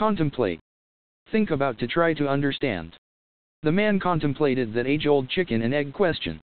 Contemplate. Think about to try to understand. The man contemplated that age-old chicken and egg question.